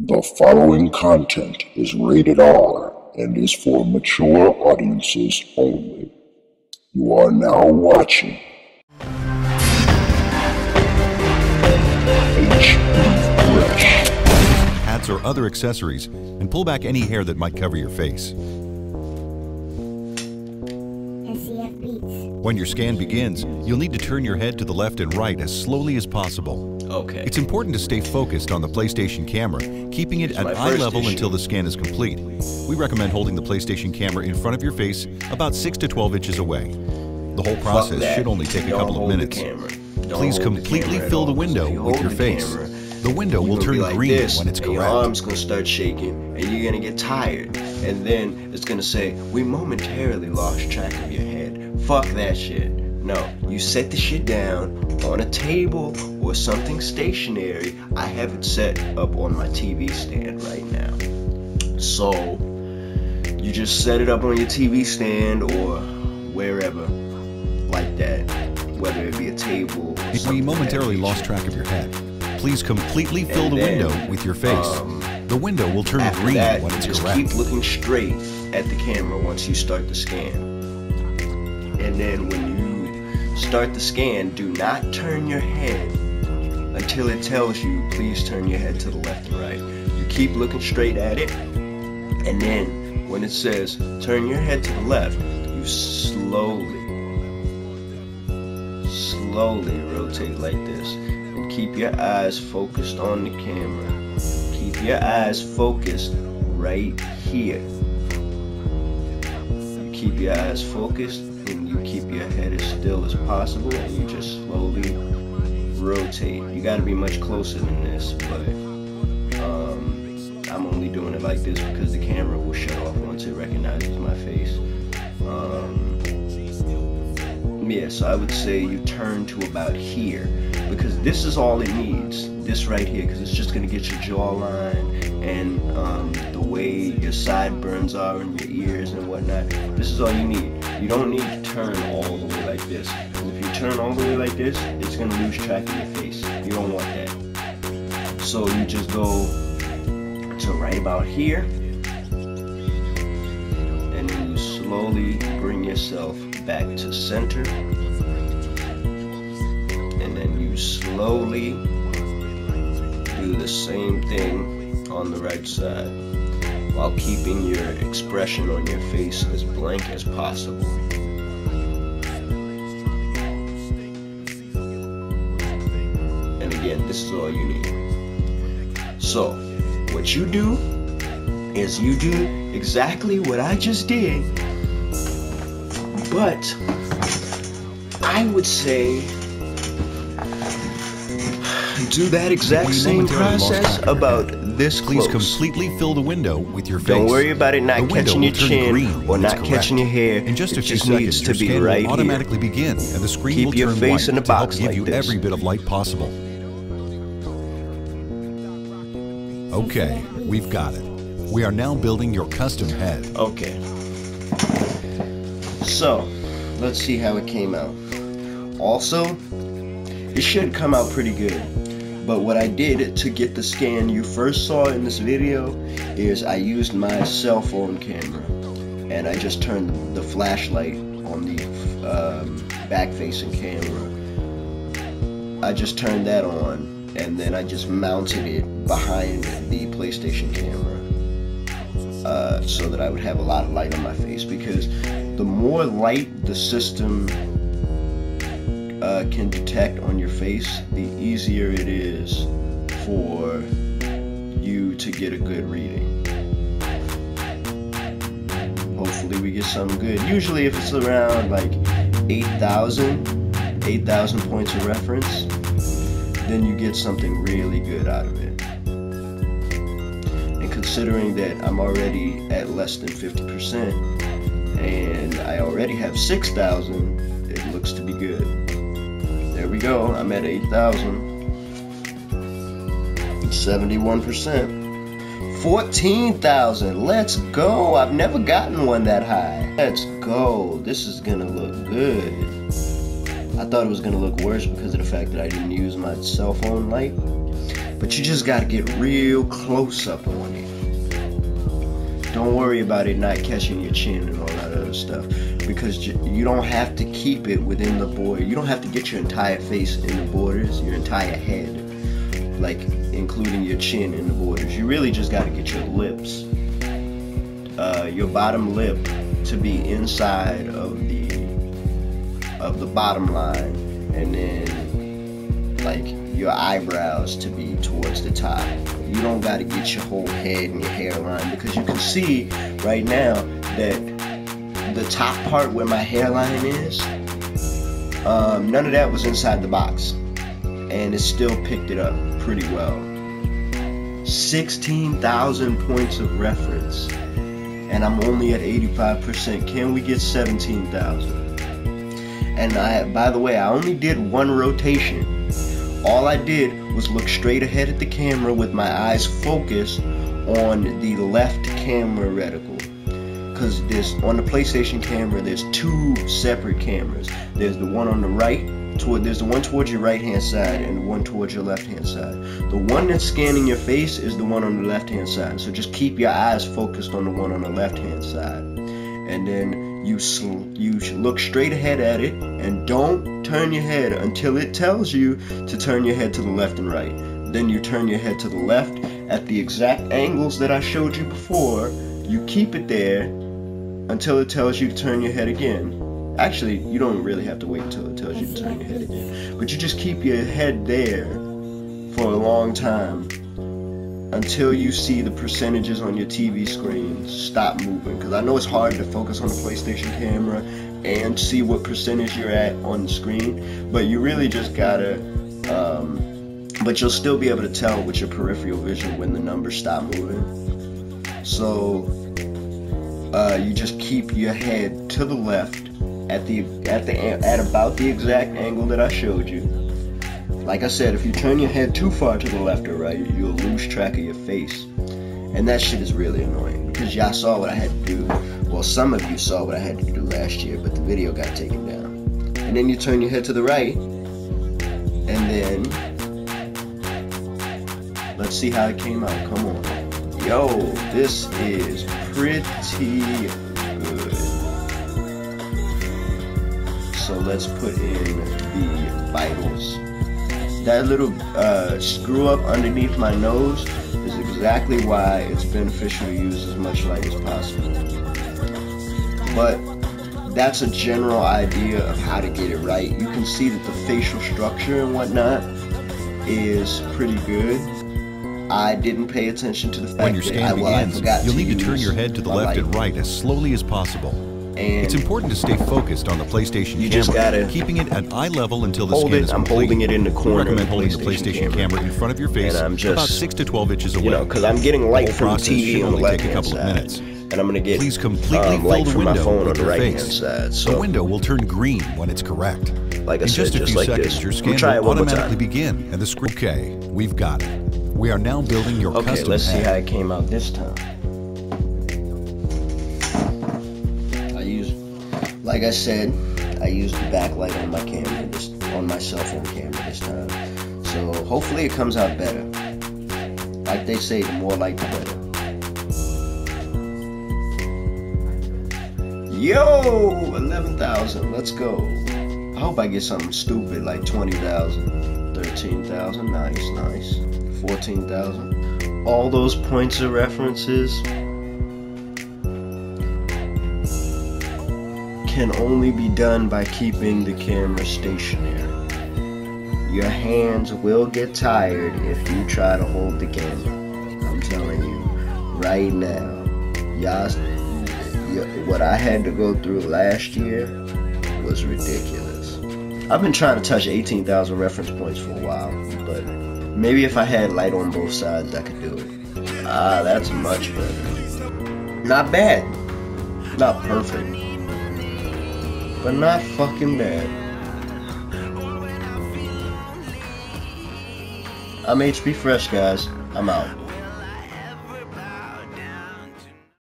The following content is rated R and is for mature audiences only. You are now watching HB Fresh. hats, or other accessories, and pull back any hair that might cover your face. When your scan begins, you'll need to turn your head to the left and right as slowly as possible. Okay. It's important to stay focused on the PlayStation camera, keeping it It's at eye level issue. until the scan is complete. We recommend holding the PlayStation camera in front of your face about 6 to 12 inches away. The whole process should only take a Don't couple of minutes. The camera. Don't Please hold the completely fill the window you with your the face. camera, The window will turn like green this, when it's and Your arm's gonna start shaking, and you're gonna get tired, and then it's gonna say, "We momentarily lost track of your head." Fuck that shit. No, you set the shit down on a table or something stationary. I have it set up on my TV stand right now. So you just set it up on your TV stand or wherever, like that. Whether it be a table. If we momentarily lost track of your head, please completely fill And the then, window with your face. um, the window will turn green that, when it's just correct. keep looking straight at the camera once you start the scan. And then when you start the scan, do not turn your head until it tells you, please turn your head to the left and right. You keep looking straight at it, and then when it says turn your head to the left, you slowly, slowly rotate like this. And keep your eyes focused on the camera. Keep your eyes focused right here. Keep your eyes focused and you keep your head as still as possible and you just slowly rotate. You gotta be much closer than this, but um, I'm only doing it like this because the camera will shut off once it recognizes my face. Um, yeah, so I would say you turn to about here because this is all it needs. This right here, because it's just gonna get your jawline and um, the way your sideburns are and your ears and whatnot. This is all you need. You don't need to turn all the way like this. 'Cause if you turn all the way like this, it's gonna lose track of your face. You don't want that. So you just go to right about here, and then you slowly bring yourself back to center and then you slowly do the same thing on the right side while keeping your expression on your face as blank as possible. And again, this is all you need. So, what you do is you do exactly what I just did, but I would say do that exact same process about. This Please close. completely fill the window with your face. Don't worry about it not catching your chin or not catching your hair. In just a it few just seconds, needs your to be scan right will here. automatically begin, and the screen Keep will your turn face white in the to help box give like you this. every bit of light possible. Okay, we've got it. We are now building your custom head. Okay. So, let's see how it came out. Also, it should come out pretty good. But what I did to get the scan you first saw in this video is I used my cell phone camera and I just turned the flashlight on the um, back facing camera. I just turned that on and then I just mounted it behind the PlayStation camera uh, so that I would have a lot of light on my face because the more light the system uh, can detect on your face, the easier it is for you to get a good reading. Hopefully, we get something good. Usually, if it's around like 8,000, 8,000 points of reference, then you get something really good out of it. And considering that I'm already at less than 50%, and I already have 6,000, it looks to be good. There we go, I'm at 8,000. 71%. 14,000. Let's go. I've never gotten one that high. Let's go. This is gonna look good. I thought it was gonna look worse because of the fact that I didn't use my cell phone light. but you just gotta get real close up on it. Don't worry about it not catching your chin and all that other stuff because you don't have to keep it within the border. You don't have to get your entire face in the borders, your entire head, like including your chin in the borders. You really just gotta get your lips, uh, your bottom lip to be inside of the of the bottom line and then like your eyebrows to be towards the top. You don't got to get your whole head and your hairline because you can see right now that the top part where my hairline is, um, none of that was inside the box. And it still picked it up pretty well. 16,000 points of reference. And I'm only at 85%. Can we get 17,000? And I, by the way, I only did one rotation. All I did was look straight ahead at the camera with my eyes focused on the left camera reticle. Because there's on the PlayStation camera, there's two separate cameras. There's the one on the right, toward there's the one towards your right hand side and the one towards your left hand side. The one that's scanning your face is the one on the left hand side. So just keep your eyes focused on the one on the left hand side. And then you you look straight ahead at it and don't turn your head until it tells you to turn your head to the left and right. Then you turn your head to the left at the exact angles that I showed you before. You keep it there until it tells you to turn your head again. Actually, you don't really have to wait until it tells you to turn your head again. But you just keep your head there for a long time until you see the percentages on your TV screen stop moving. Because I know it's hard to focus on the PlayStation camera and see what percentage you're at on the screen, but you really just gotta. Um, but you'll still be able to tell with your peripheral vision when the numbers stop moving. So uh, you just keep your head to the left at the at the at about the exact angle that I showed you like I said, if you turn your head too far to the left or right, you'll lose track of your face. And that shit is really annoying because y'all saw what I had to do. Well, some of you saw what I had to do last year, but the video got taken down. And then you turn your head to the right, and then let's see how it came out. Come on. Yo, this is pretty good. So let's put in the vitals that little uh, screw up underneath my nose is exactly why it's beneficial to use as much light as possible. But that's a general idea of how to get it right. You can see that the facial structure and whatnot is pretty good. I didn't pay attention to the fact when your scan that I, well, begins, you'll need to turn your head to the left light. and right as slowly as possible. And it's important to stay focused on the PlayStation you camera, just gotta keeping it at eye level until the scan it. is I'm holding it in the We corner. recommend of the holding the PlayStation camera. in front of your face and I'm just, about 6 to 12 inches away. You know, because I'm getting light The from the TV on the left take a couple of side, minutes. and I'm gonna get Please completely um, fill the window phone on with your right hand face. side. the window will turn green when it's correct. Like I In said, just a just few like seconds, this. your We'll scan try it will one automatically begin, and the screen. Okay, we've got it. We are now building your Okay, custom let's see how it came out this time. I use, like I said, I used the backlight on my camera, this, on my cell phone camera this time. So hopefully it comes out better. Like they say, the more light, the better. Yo, 11,000, let's go. I hope I get something stupid like 20,000, 13,000, nice, nice. 14,000. All those points of references can only be done by keeping the camera stationary. Your hands will get tired if you try to hold the camera. I'm telling you, right now, y'all, what I had to go through last year was ridiculous. I've been trying to touch 18,000 reference points for a while, but maybe if I had light on both sides, I could do it. Ah, that's much better. Not bad. Not perfect. But not fucking bad. I'm HB Fresh, guys. I'm out.